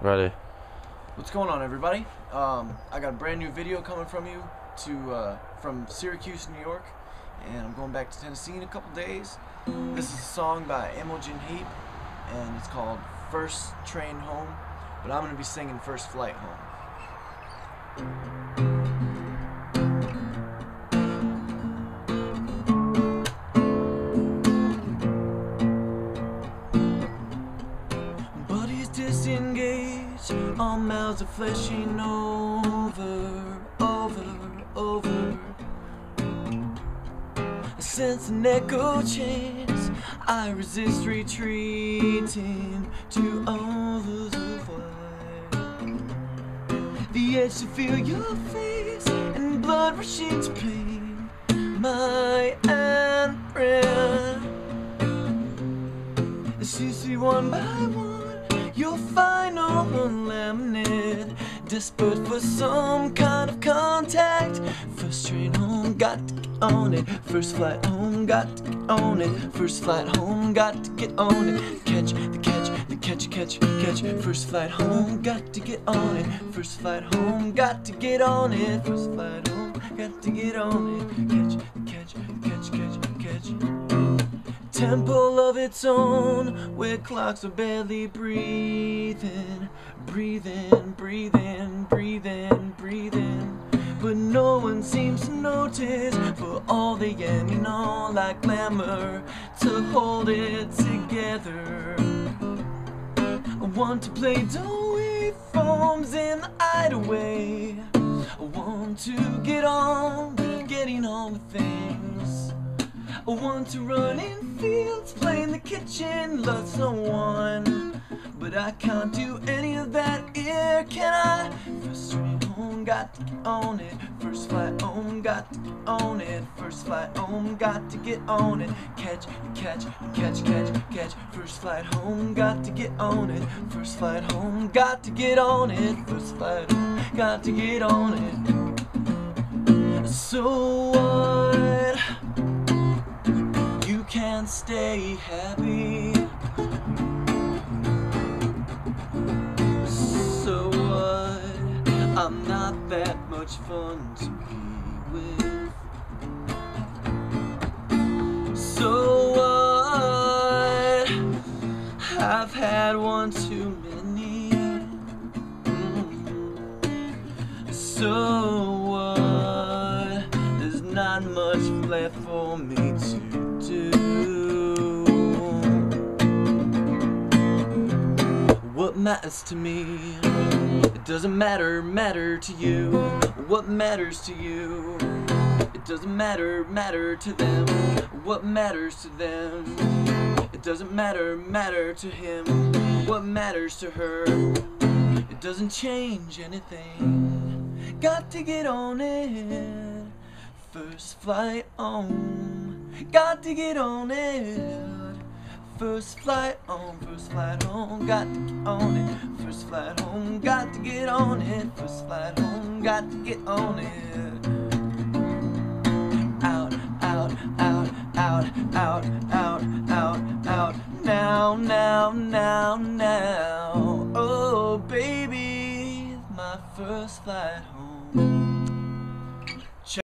Ready. What's going on, everybody? Um, I got a brand new video coming from you to uh, from Syracuse, New York, and I'm going back to Tennessee in a couple days. This is a song by Imogen Heap, and it's called First Train Home, but I'm going to be singing First Flight Home. Buddies all mouths are fleshing over, over, over. I sense an echo chance. I resist retreating to others of white. The edge to feel your face and blood rushing to pain. My friend. As you one by one your final unlaminated, desperate for some kind of contact. First train home, got to get on it. First flight home, got to get on it. First flight home, got to get on it. Catch the catch, the catch, catch, catch. First flight home, got to get on it. First flight home, got to get on it. First flight home, got to get on it. Catch the catch, catch, catch, catch temple of its own where clocks are barely breathing, breathing, breathing, breathing, breathing. But no one seems to notice for all the yamming on like glamour to hold it together. I want to play doughy forms in the hideaway. I want to get on with getting on with things. I want to run in fields, play in the kitchen, love someone. But I can't do any of that here, can I? First train home, got to get on it. First flight home, got to get on it. First flight home, got to get on it. Catch, catch, catch, catch, catch. First flight home, got to get on it. First flight home, got to get on it. First flight home, got to get on it. So what? Can't stay happy. So what? I'm not that much fun to be with. So what? I've had one too many. Mm. So left for me to do. What matters to me? It doesn't matter, matter to you. What matters to you? It doesn't matter, matter to them. What matters to them? It doesn't matter, matter to him. What matters to her? It doesn't change anything. Got to get on it. First flight home, got to get on it. First flight home, first flight home, got to get on it. First flight home, got to get on it. First flight home, got to get on it. Out, out, out, out, out, out, out, out. Now, now, now, now. Oh, baby, my first flight home.